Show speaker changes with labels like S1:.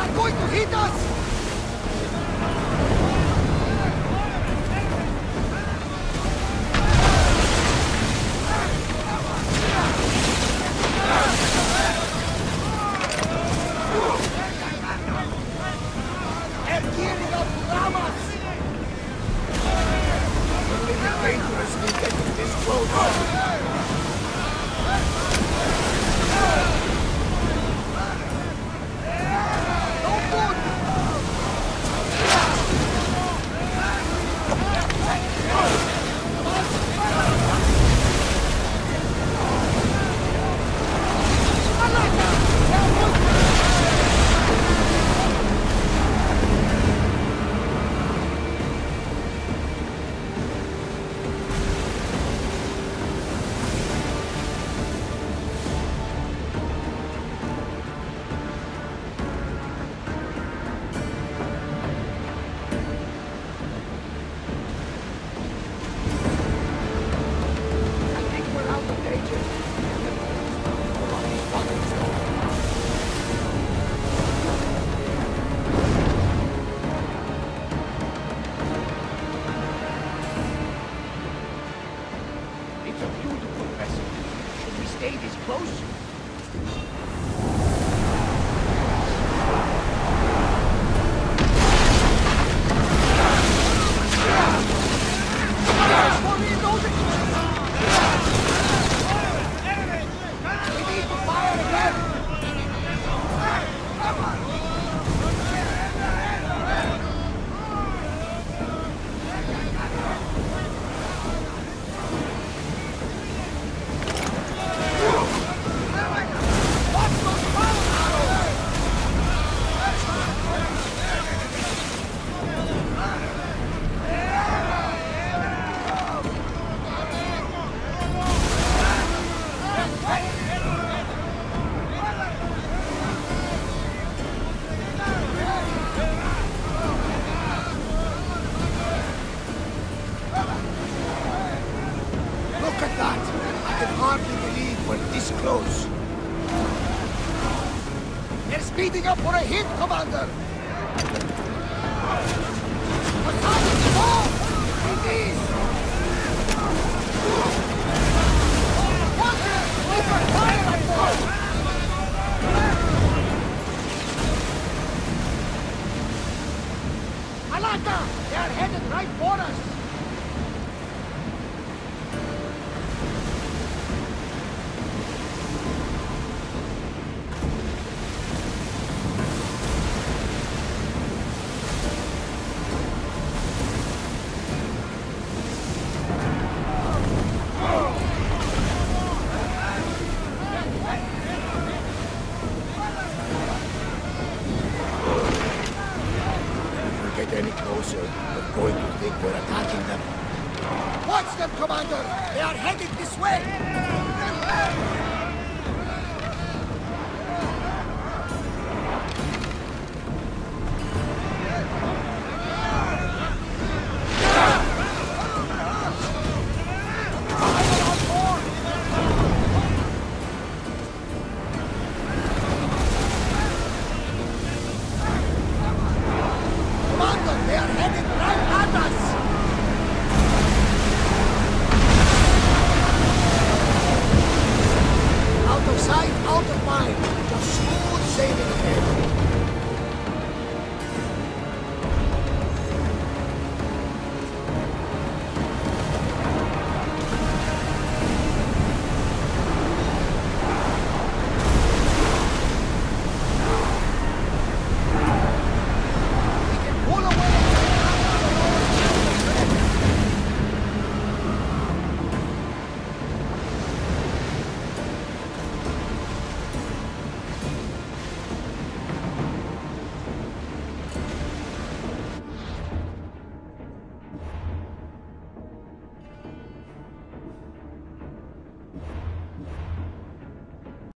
S1: Cuidado muito, Ritas! close. Leading up for a hit, Commander! Attack! closer, they're going to think we're attacking them. Watch them, Commander! They are headed this way!